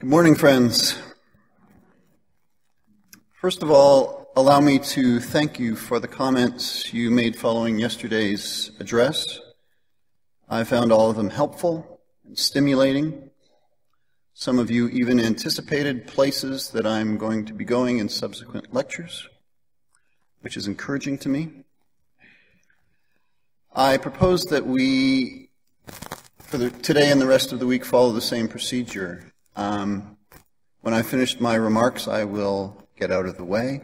Good morning, friends. First of all, allow me to thank you for the comments you made following yesterday's address. I found all of them helpful and stimulating. Some of you even anticipated places that I'm going to be going in subsequent lectures, which is encouraging to me. I propose that we, for the, today and the rest of the week, follow the same procedure. Um, when I finished my remarks, I will get out of the way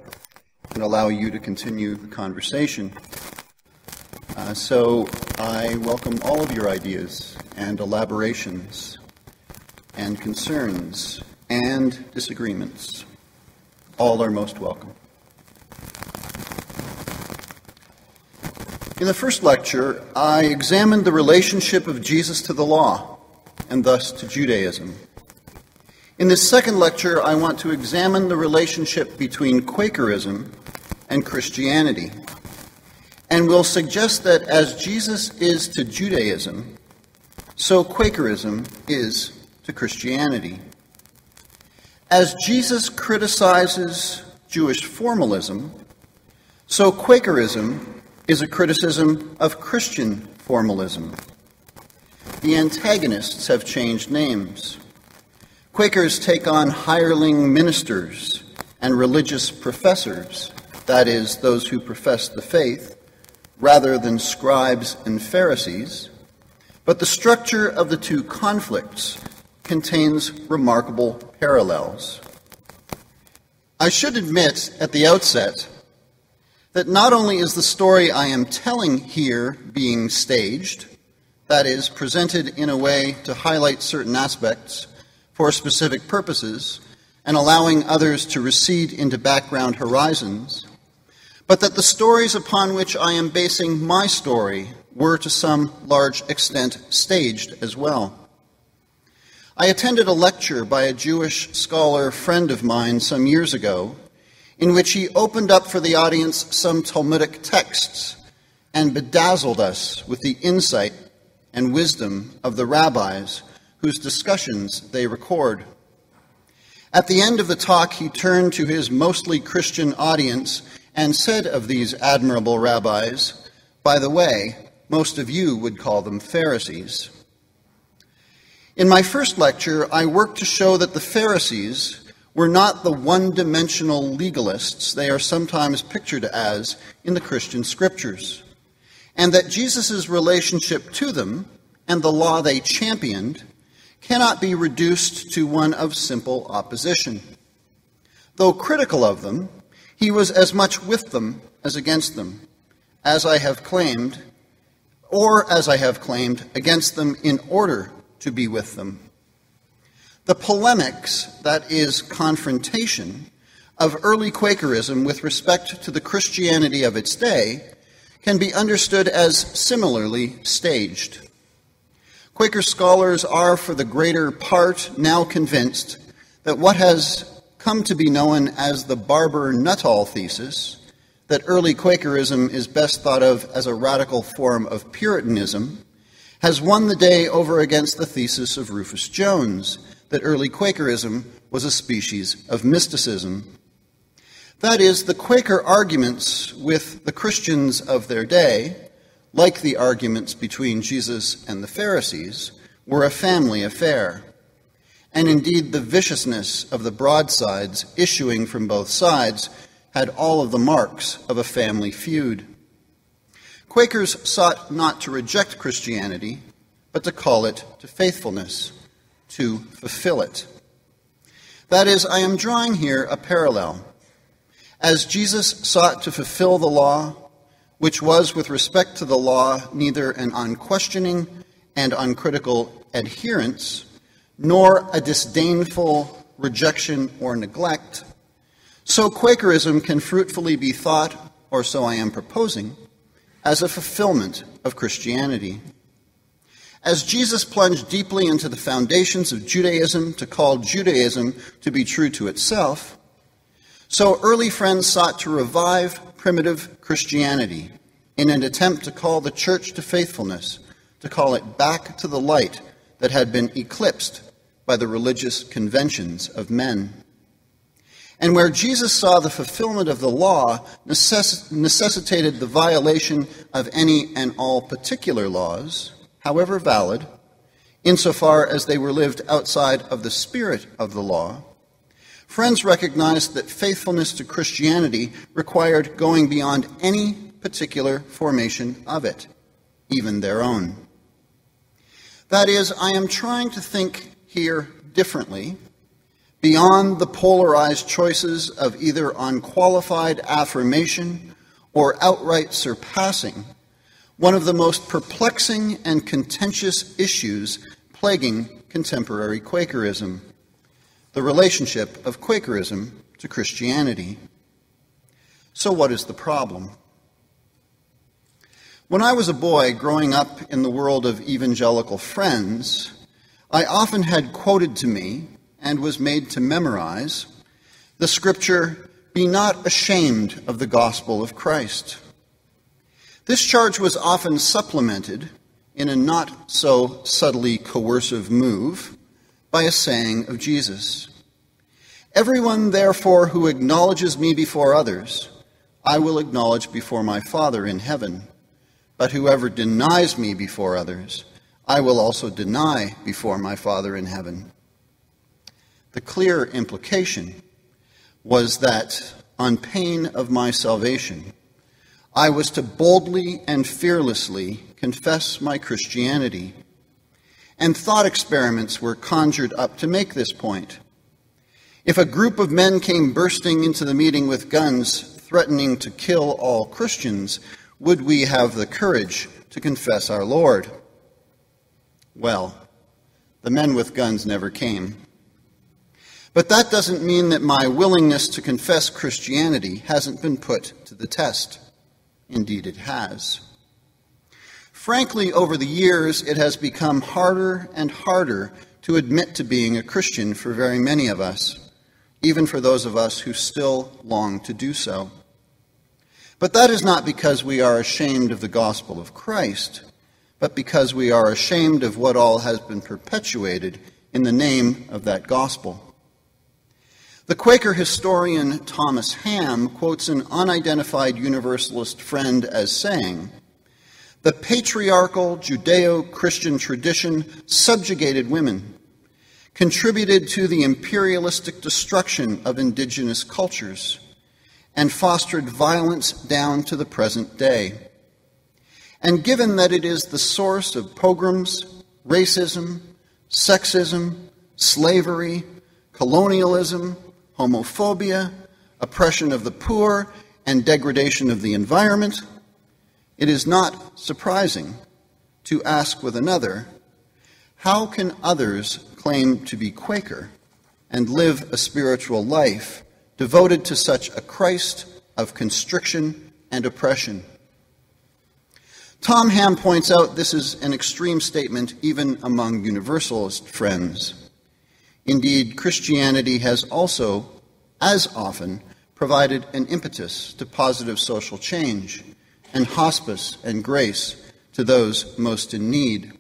and allow you to continue the conversation. Uh, so I welcome all of your ideas and elaborations and concerns and disagreements. All are most welcome. In the first lecture, I examined the relationship of Jesus to the law and thus to Judaism. In this second lecture, I want to examine the relationship between Quakerism and Christianity. And will suggest that as Jesus is to Judaism, so Quakerism is to Christianity. As Jesus criticizes Jewish formalism, so Quakerism is a criticism of Christian formalism. The antagonists have changed names. Quakers take on hireling ministers and religious professors, that is, those who profess the faith, rather than scribes and Pharisees. But the structure of the two conflicts contains remarkable parallels. I should admit at the outset that not only is the story I am telling here being staged, that is, presented in a way to highlight certain aspects for specific purposes and allowing others to recede into background horizons, but that the stories upon which I am basing my story were to some large extent staged as well. I attended a lecture by a Jewish scholar friend of mine some years ago in which he opened up for the audience some Talmudic texts and bedazzled us with the insight and wisdom of the rabbis whose discussions they record. At the end of the talk, he turned to his mostly Christian audience and said of these admirable rabbis, By the way, most of you would call them Pharisees. In my first lecture, I worked to show that the Pharisees were not the one dimensional legalists they are sometimes pictured as in the Christian scriptures, and that Jesus' relationship to them and the law they championed cannot be reduced to one of simple opposition. Though critical of them, he was as much with them as against them, as I have claimed, or as I have claimed, against them in order to be with them. The polemics, that is, confrontation, of early Quakerism with respect to the Christianity of its day can be understood as similarly staged. Quaker scholars are, for the greater part, now convinced that what has come to be known as the Barbour Nuttall thesis, that early Quakerism is best thought of as a radical form of Puritanism, has won the day over against the thesis of Rufus Jones, that early Quakerism was a species of mysticism. That is, the Quaker arguments with the Christians of their day like the arguments between Jesus and the Pharisees, were a family affair. And indeed, the viciousness of the broadsides issuing from both sides had all of the marks of a family feud. Quakers sought not to reject Christianity, but to call it to faithfulness, to fulfill it. That is, I am drawing here a parallel. As Jesus sought to fulfill the law, which was, with respect to the law, neither an unquestioning and uncritical adherence, nor a disdainful rejection or neglect, so Quakerism can fruitfully be thought, or so I am proposing, as a fulfillment of Christianity. As Jesus plunged deeply into the foundations of Judaism to call Judaism to be true to itself, so early friends sought to revive primitive Christianity in an attempt to call the church to faithfulness, to call it back to the light that had been eclipsed by the religious conventions of men. And where Jesus saw the fulfillment of the law necess- necessitated the violation of any and all particular laws, however valid, insofar as they were lived outside of the spirit of the law, friends recognized that faithfulness to Christianity required going beyond any particular formation of it, even their own. That is, I am trying to think here differently beyond the polarized choices of either unqualified affirmation or outright surpassing one of the most perplexing and contentious issues plaguing contemporary Quakerism the relationship of Quakerism to Christianity. So, what is the problem? When I was a boy growing up in the world of evangelical friends, I often had quoted to me and was made to memorize the scripture, Be not ashamed of the gospel of Christ. This charge was often supplemented in a not so subtly coercive move by a saying of Jesus Everyone, therefore, who acknowledges me before others, I will acknowledge before my Father in heaven. But whoever denies me before others, I will also deny before my Father in heaven. The clear implication was that, on pain of my salvation, I was to boldly and fearlessly confess my Christianity. And thought experiments were conjured up to make this point. If a group of men came bursting into the meeting with guns, threatening to kill all Christians, would we have the courage to confess our Lord? Well, the men with guns never came. But that doesn't mean that my willingness to confess Christianity hasn't been put to the test. Indeed, it has. Frankly, over the years, it has become harder and harder to admit to being a Christian for very many of us, even for those of us who still long to do so. But that is not because we are ashamed of the gospel of Christ, but because we are ashamed of what all has been perpetuated in the name of that gospel. The Quaker historian Thomas Hamm quotes an unidentified Universalist friend as saying, The patriarchal Judeo Christian tradition subjugated women, contributed to the imperialistic destruction of indigenous cultures, and fostered violence down to the present day. And given that it is the source of pogroms, racism, sexism, slavery, colonialism, homophobia, oppression of the poor, and degradation of the environment, it is not surprising to ask with another how can others claim to be Quaker and live a spiritual life devoted to such a Christ of constriction and oppression? Tom Hamm points out this is an extreme statement even among Universalist friends. Indeed, Christianity has also, as often, provided an impetus to positive social change and hospice and grace to those most in need.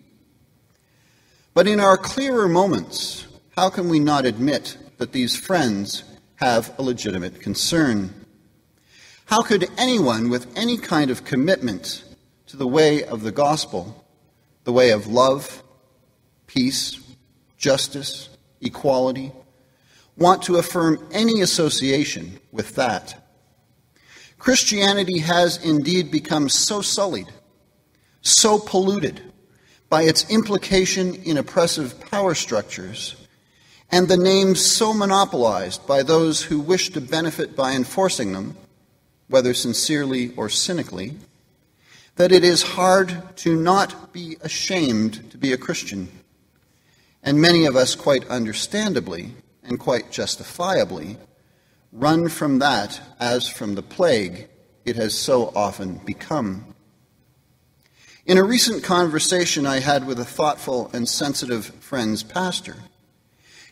But in our clearer moments, how can we not admit that these friends have a legitimate concern? How could anyone with any kind of commitment to the way of the gospel, the way of love, peace, justice, equality, want to affirm any association with that. Christianity has indeed become so sullied, so polluted by its implication in oppressive power structures, and the names so monopolized by those who wish to benefit by enforcing them, whether sincerely or cynically, that it is hard to not be ashamed to be a Christian. And many of us, quite understandably and quite justifiably, run from that as from the plague it has so often become. In a recent conversation I had with a thoughtful and sensitive friend's pastor,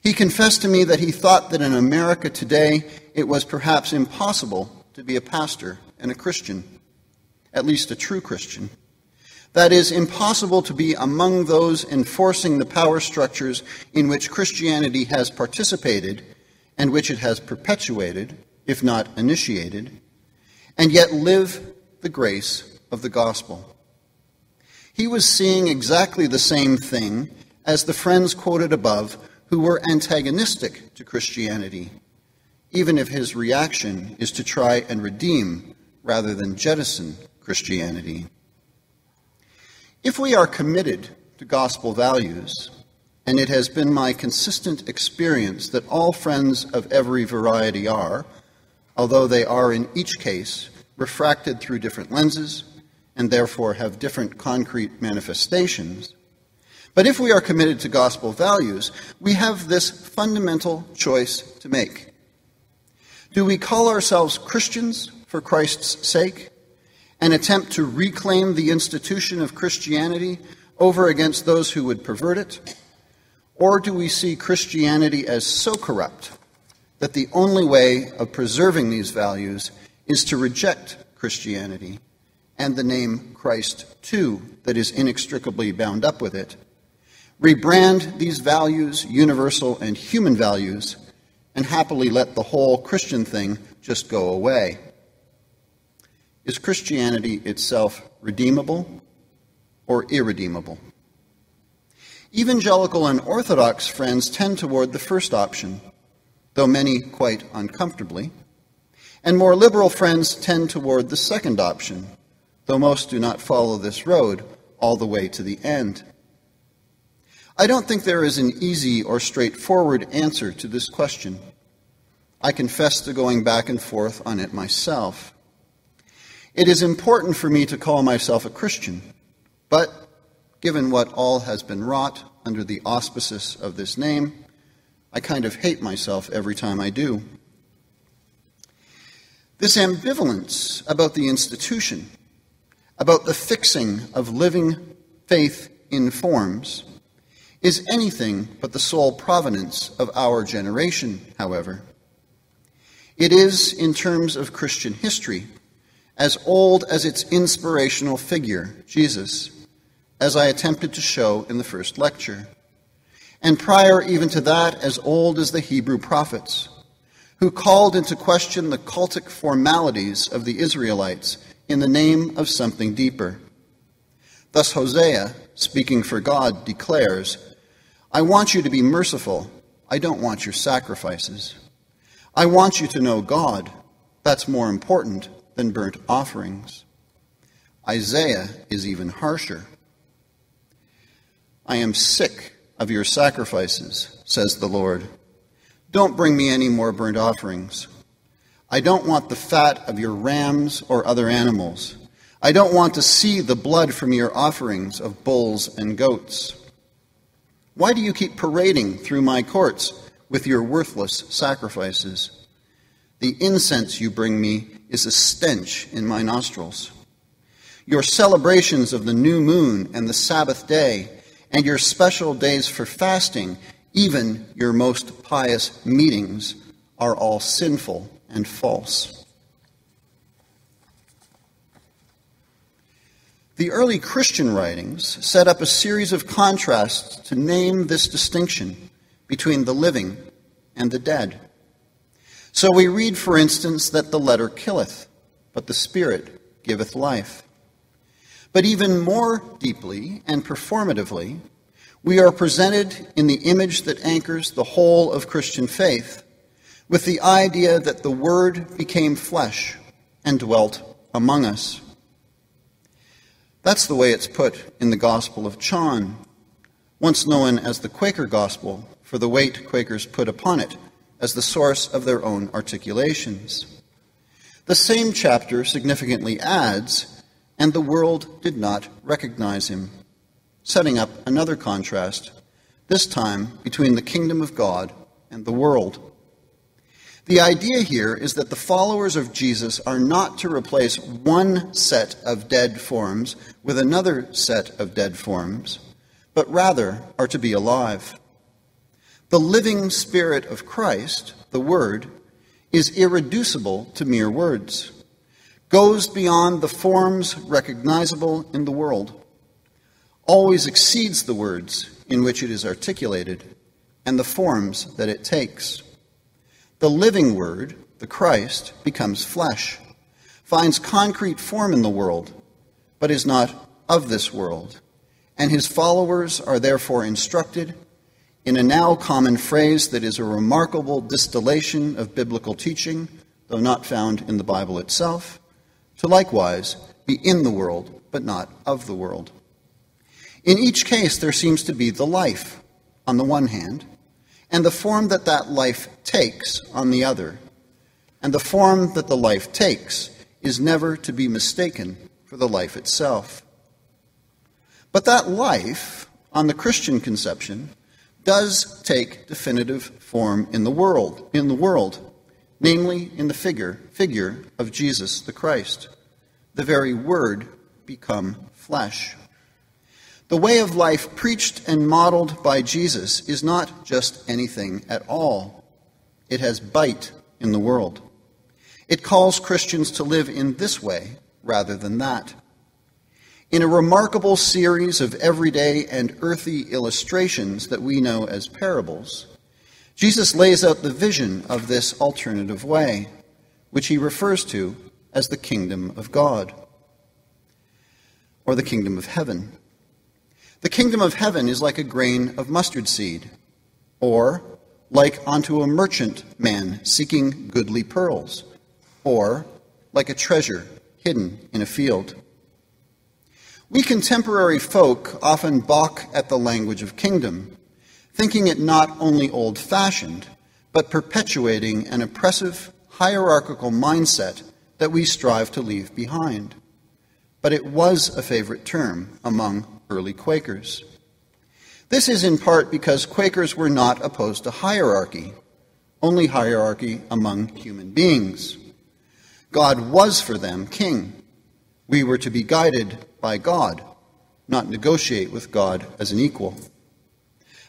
he confessed to me that he thought that in America today it was perhaps impossible to be a pastor and a Christian, at least a true Christian That is, impossible to be among those enforcing the power structures in which Christianity has participated and which it has perpetuated, if not initiated, and yet live the grace of the gospel. He was seeing exactly the same thing as the friends quoted above who were antagonistic to Christianity, even if his reaction is to try and redeem rather than jettison Christianity. If we are committed to gospel values, and it has been my consistent experience that all friends of every variety are, although they are in each case refracted through different lenses and therefore have different concrete manifestations. But if we are committed to gospel values, we have this fundamental choice to make. Do we call ourselves Christians for Christ's sake and attempt to reclaim the institution of Christianity over against those who would pervert it? Or do we see Christianity as so corrupt that the only way of preserving these values is to reject Christianity and the name Christ too that is inextricably bound up with it, rebrand these values, universal and human values, and happily let the whole Christian thing just go away. Is Christianity itself redeemable or irredeemable? Evangelical and Orthodox friends tend toward the first option, though many quite uncomfortably, and more liberal friends tend toward the second option, though most do not follow this road all the way to the end. I don't think there is an easy or straightforward answer to this question. I confess to going back and forth on it myself. It is important for me to call myself a Christian, but Given what all has been wrought under the auspices of this name, I kind of hate myself every time I do. This ambivalence about the institution, about the fixing of living faith in forms, is anything but the sole provenance of our generation, however. It is, in terms of Christian history, as old as its inspirational figure, Jesus as I attempted to show in the first lecture, and prior even to that, as old as the Hebrew prophets, who called into question the cultic formalities of the Israelites in the name of something deeper. Thus, Hosea, speaking for God, declares, I want you to be merciful. I don't want your sacrifices. I want you to know God. That's more important than burnt offerings. Isaiah is even harsher. I am sick of your sacrifices, says the Lord. Don't bring me any more burnt offerings. I don't want the fat of your rams or other animals. I don't want to see the blood from your offerings of bulls and goats. Why do you keep parading through my courts with your worthless sacrifices? The incense you bring me is a stench in my nostrils. Your celebrations of the new moon and the Sabbath day and your special days for fasting, even your most pious meetings, are all sinful and false. The early Christian writings set up a series of contrasts to name this distinction between the living and the dead. So we read, for instance, that the letter killeth, but the Spirit giveth life. But even more deeply and performatively, we are presented in the image that anchors the whole of Christian faith, with the idea that the Word became flesh and dwelt among us. That's the way it's put in the Gospel of John, once known as the Quaker Gospel for the weight Quakers put upon it as the source of their own articulations. The same chapter significantly adds and the world did not recognize him, setting up another contrast, this time between the kingdom of God and the world. The idea here is that the followers of Jesus are not to replace one set of dead forms with another set of dead forms, but rather are to be alive. The living Spirit of Christ, the Word, is irreducible to mere words goes beyond the forms recognizable in the world always exceeds the words in which it is articulated and the forms that it takes. The living Word, the Christ, becomes flesh, finds concrete form in the world, but is not of this world, and his followers are therefore instructed in a now common phrase that is a remarkable distillation of biblical teaching, though not found in the Bible itself, to likewise be in the world, but not of the world. In each case, there seems to be the life, on the one hand, and the form that that life takes on the other. And the form that the life takes is never to be mistaken for the life itself. But that life, on the Christian conception, does take definitive form in the world, in the world, namely in the figure, figure of Jesus the Christ, the very word become flesh. The way of life preached and modeled by Jesus is not just anything at all. It has bite in the world. It calls Christians to live in this way rather than that. In a remarkable series of everyday and earthy illustrations that we know as parables, Jesus lays out the vision of this alternative way, which he refers to as the kingdom of God, or the kingdom of heaven. The kingdom of heaven is like a grain of mustard seed, or like unto a merchant man seeking goodly pearls, or like a treasure hidden in a field. We contemporary folk often balk at the language of kingdom, thinking it not only old fashioned, but perpetuating an oppressive, hierarchical mindset that we strive to leave behind. But it was a favorite term among early Quakers. This is in part because Quakers were not opposed to hierarchy, only hierarchy among human beings. God was for them king. We were to be guided by God, not negotiate with God as an equal.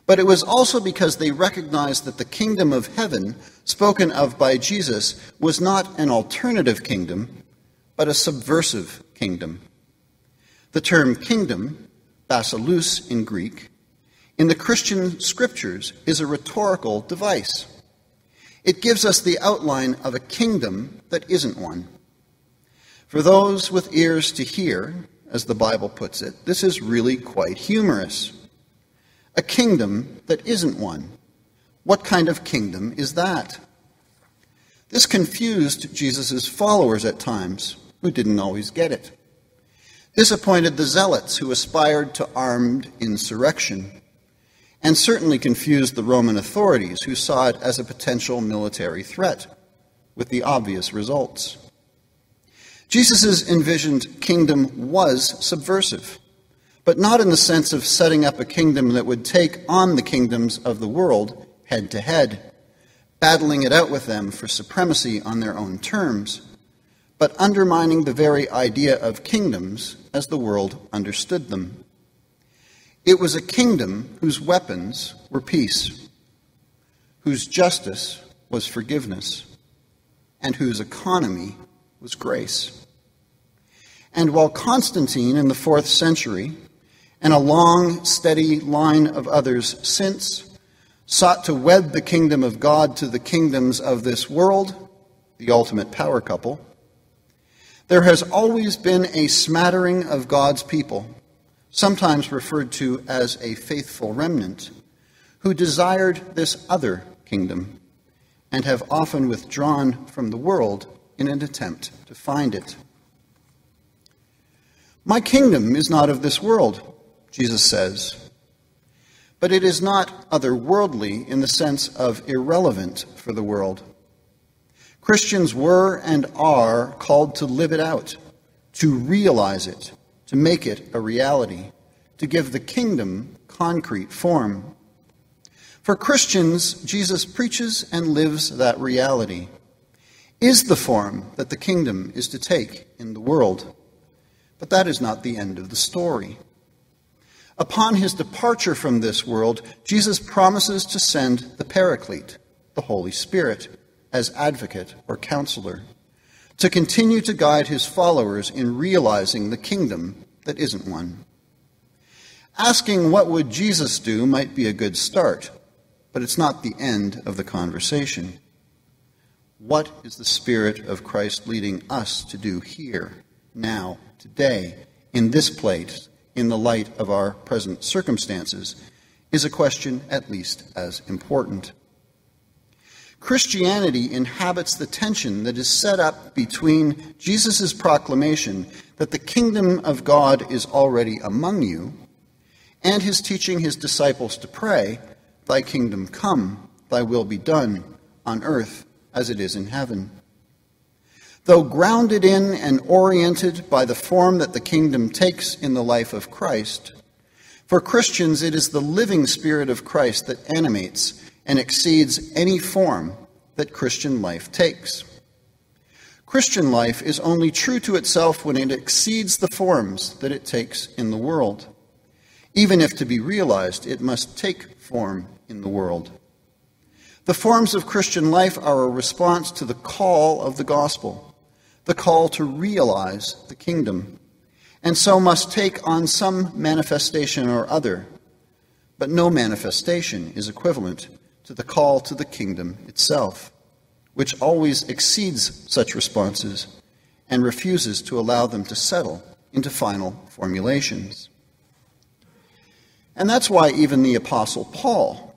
But it was also because they recognized that the kingdom of heaven, spoken of by Jesus, was not an alternative kingdom, but a subversive kingdom. The term kingdom basileus in Greek, in the Christian scriptures is a rhetorical device. It gives us the outline of a kingdom that isn't one. For those with ears to hear, as the Bible puts it, this is really quite humorous. A kingdom that isn't one. What kind of kingdom is that? This confused Jesus' followers at times, who didn't always get it disappointed the zealots who aspired to armed insurrection, and certainly confused the Roman authorities who saw it as a potential military threat, with the obvious results. Jesus' envisioned kingdom was subversive, but not in the sense of setting up a kingdom that would take on the kingdoms of the world head to head, battling it out with them for supremacy on their own terms but undermining the very idea of kingdoms as the world understood them. It was a kingdom whose weapons were peace, whose justice was forgiveness, and whose economy was grace. And while Constantine in the fourth century, and a long, steady line of others since, sought to wed the kingdom of God to the kingdoms of this world, the ultimate power couple, there has always been a smattering of God's people, sometimes referred to as a faithful remnant, who desired this other kingdom and have often withdrawn from the world in an attempt to find it. My kingdom is not of this world, Jesus says, but it is not otherworldly in the sense of irrelevant for the world. Christians were and are called to live it out, to realize it, to make it a reality, to give the kingdom concrete form. For Christians, Jesus preaches and lives that reality, is the form that the kingdom is to take in the world. But that is not the end of the story. Upon his departure from this world, Jesus promises to send the Paraclete, the Holy Spirit as advocate or counselor, to continue to guide his followers in realizing the kingdom that isn't one. Asking what would Jesus do might be a good start, but it's not the end of the conversation. What is the Spirit of Christ leading us to do here, now, today, in this place, in the light of our present circumstances, is a question at least as important. Christianity inhabits the tension that is set up between Jesus' proclamation that the kingdom of God is already among you and his teaching his disciples to pray, Thy kingdom come, thy will be done, on earth as it is in heaven. Though grounded in and oriented by the form that the kingdom takes in the life of Christ, for Christians it is the living Spirit of Christ that animates and exceeds any form that Christian life takes. Christian life is only true to itself when it exceeds the forms that it takes in the world. Even if to be realized, it must take form in the world. The forms of Christian life are a response to the call of the gospel the call to realize the kingdom, and so must take on some manifestation or other. But no manifestation is equivalent to the call to the kingdom itself, which always exceeds such responses and refuses to allow them to settle into final formulations. And that's why even the Apostle Paul,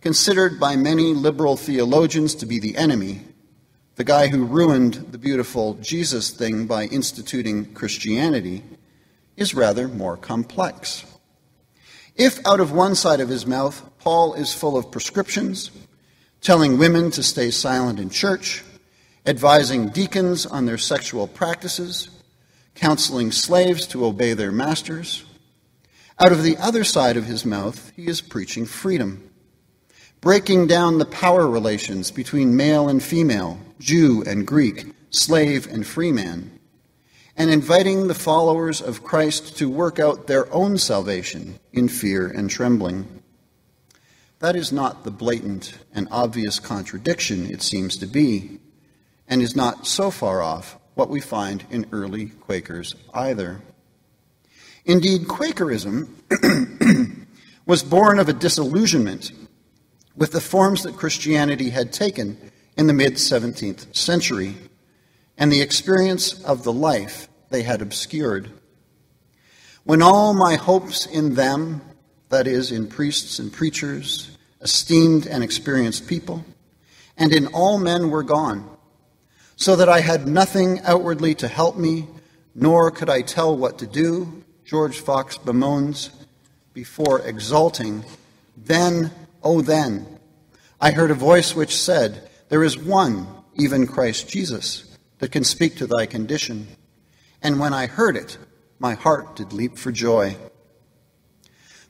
considered by many liberal theologians to be the enemy the guy who ruined the beautiful Jesus thing by instituting Christianity, is rather more complex. If out of one side of his mouth Paul is full of prescriptions, telling women to stay silent in church, advising deacons on their sexual practices, counseling slaves to obey their masters, out of the other side of his mouth he is preaching freedom breaking down the power relations between male and female, Jew and Greek, slave and free man, and inviting the followers of Christ to work out their own salvation in fear and trembling. That is not the blatant and obvious contradiction it seems to be, and is not so far off what we find in early Quakers either. Indeed, Quakerism was born of a disillusionment with the forms that Christianity had taken in the mid 17th century and the experience of the life they had obscured. When all my hopes in them, that is, in priests and preachers, esteemed and experienced people, and in all men were gone, so that I had nothing outwardly to help me, nor could I tell what to do, George Fox bemoans, before exulting, then Oh, then, I heard a voice which said, There is one, even Christ Jesus, that can speak to thy condition. And when I heard it, my heart did leap for joy.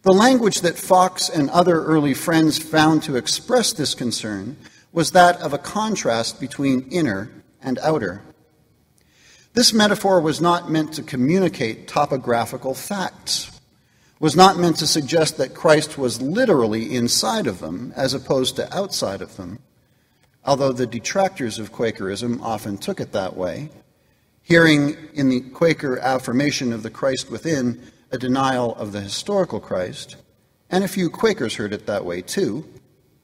The language that Fox and other early friends found to express this concern was that of a contrast between inner and outer. This metaphor was not meant to communicate topographical facts was not meant to suggest that Christ was literally inside of them as opposed to outside of them, although the detractors of Quakerism often took it that way, hearing in the Quaker affirmation of the Christ within a denial of the historical Christ, and a few Quakers heard it that way too,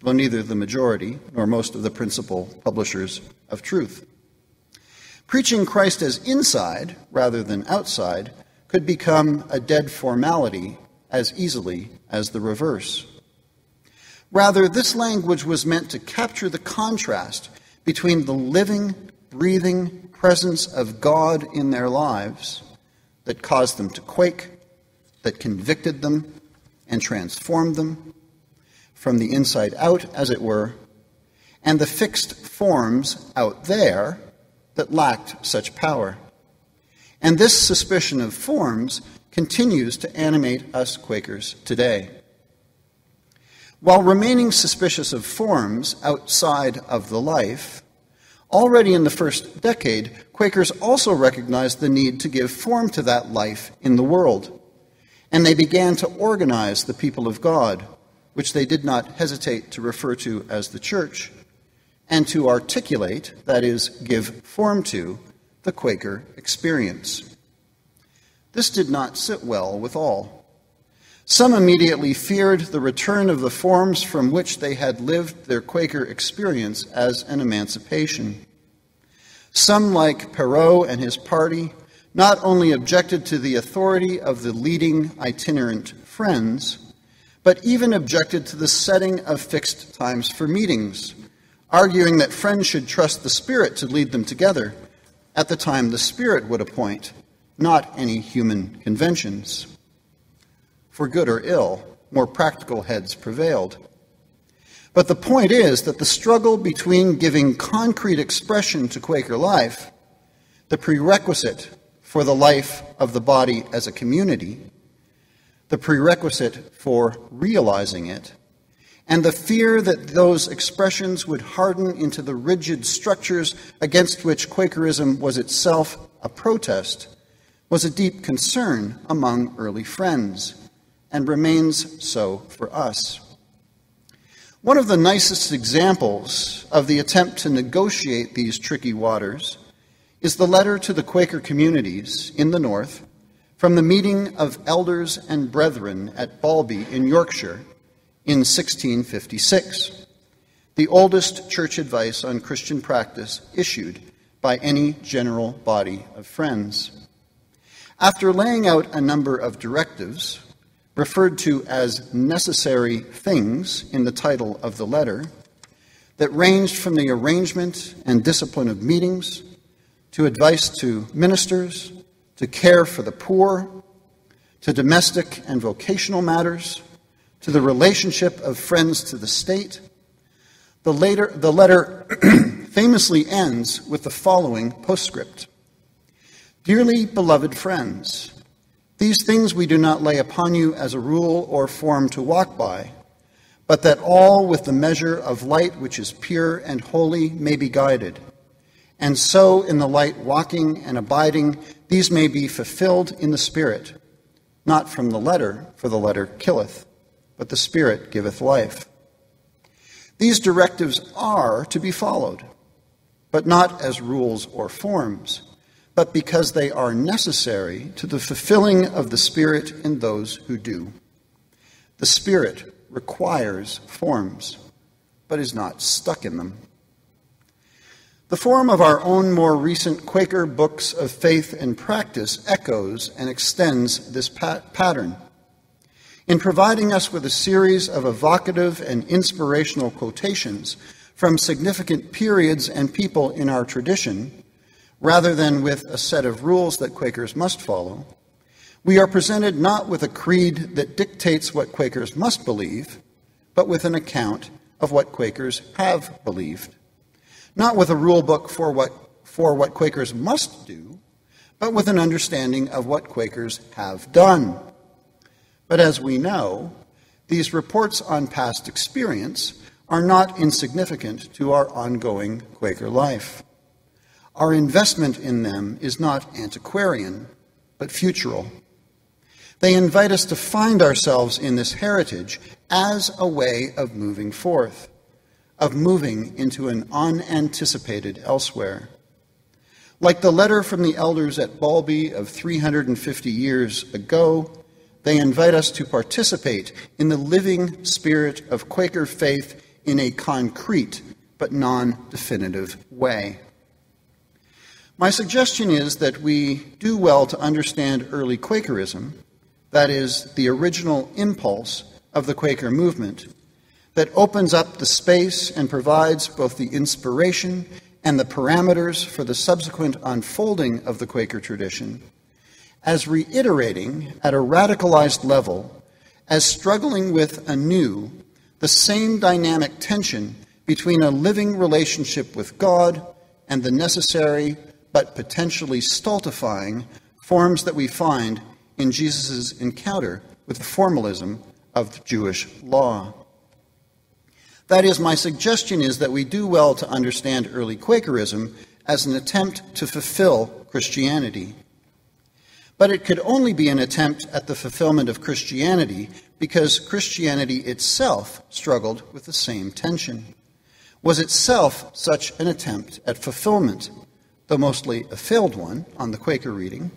though neither the majority nor most of the principal publishers of truth. Preaching Christ as inside rather than outside could become a dead formality as easily as the reverse. Rather, this language was meant to capture the contrast between the living, breathing presence of God in their lives that caused them to quake, that convicted them and transformed them from the inside out, as it were, and the fixed forms out there that lacked such power. And this suspicion of forms continues to animate us Quakers today. While remaining suspicious of forms outside of the life, already in the first decade, Quakers also recognized the need to give form to that life in the world. And they began to organize the people of God, which they did not hesitate to refer to as the church, and to articulate, that is, give form to, the Quaker experience. This did not sit well with all. Some immediately feared the return of the forms from which they had lived their Quaker experience as an emancipation. Some, like Perrot and his party, not only objected to the authority of the leading itinerant friends, but even objected to the setting of fixed times for meetings, arguing that friends should trust the Spirit to lead them together at the time the Spirit would appoint, not any human conventions. For good or ill, more practical heads prevailed. But the point is that the struggle between giving concrete expression to Quaker life, the prerequisite for the life of the body as a community, the prerequisite for realizing it, and the fear that those expressions would harden into the rigid structures against which Quakerism was itself a protest, was a deep concern among early friends, and remains so for us. One of the nicest examples of the attempt to negotiate these tricky waters is the letter to the Quaker communities in the North from the meeting of elders and brethren at Balby in Yorkshire in 1656, the oldest church advice on Christian practice issued by any general body of friends. After laying out a number of directives, referred to as necessary things in the title of the letter, that ranged from the arrangement and discipline of meetings to advice to ministers, to care for the poor, to domestic and vocational matters, to the relationship of friends to the state. The, later, the letter famously ends with the following postscript Dearly beloved friends, these things we do not lay upon you as a rule or form to walk by, but that all with the measure of light which is pure and holy may be guided and so, in the light walking and abiding, these may be fulfilled in the Spirit, not from the letter, for the letter killeth, but the Spirit giveth life. These directives are to be followed, but not as rules or forms, but because they are necessary to the fulfilling of the Spirit in those who do. The Spirit requires forms, but is not stuck in them. The form of our own more recent Quaker books of faith and practice echoes and extends this pat- pattern. In providing us with a series of evocative and inspirational quotations from significant periods and people in our tradition, rather than with a set of rules that Quakers must follow, we are presented not with a creed that dictates what Quakers must believe, but with an account of what Quakers have believed not with a rule book for what, for what Quakers must do, but with an understanding of what Quakers have done. But as we know, these reports on past experience are not insignificant to our ongoing Quaker life. Our investment in them is not antiquarian, but futural. They invite us to find ourselves in this heritage as a way of moving forth of moving into an unanticipated elsewhere. Like the letter from the elders at Balby of 350 years ago, they invite us to participate in the living spirit of Quaker faith in a concrete but non definitive way. My suggestion is that we do well to understand early Quakerism, that is, the original impulse of the Quaker movement, that opens up the space and provides both the inspiration and the parameters for the subsequent unfolding of the Quaker tradition, as reiterating at a radicalized level, as struggling with anew the same dynamic tension between a living relationship with God and the necessary but potentially stultifying forms that we find in Jesus' encounter with the formalism of Jewish law. That is, my suggestion is that we do well to understand early Quakerism as an attempt to fulfill Christianity. But it could only be an attempt at the fulfillment of Christianity because Christianity itself struggled with the same tension. Was itself such an attempt at fulfillment, though mostly a failed one on the Quaker reading,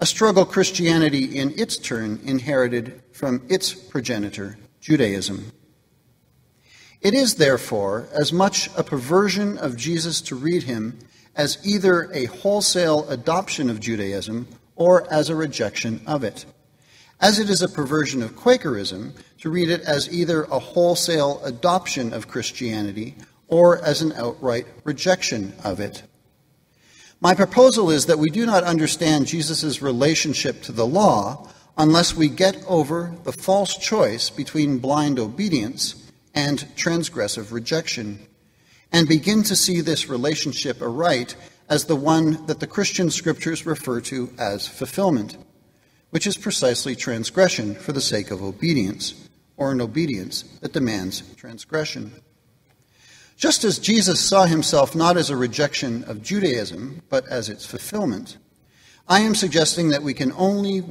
a struggle Christianity in its turn inherited from its progenitor, Judaism. It is, therefore, as much a perversion of Jesus to read him as either a wholesale adoption of Judaism or as a rejection of it, as it is a perversion of Quakerism to read it as either a wholesale adoption of Christianity or as an outright rejection of it. My proposal is that we do not understand Jesus' relationship to the law unless we get over the false choice between blind obedience and transgressive rejection, and begin to see this relationship aright as the one that the Christian scriptures refer to as fulfillment, which is precisely transgression for the sake of obedience, or an obedience that demands transgression. Just as Jesus saw himself not as a rejection of Judaism, but as its fulfillment, I am suggesting that we can only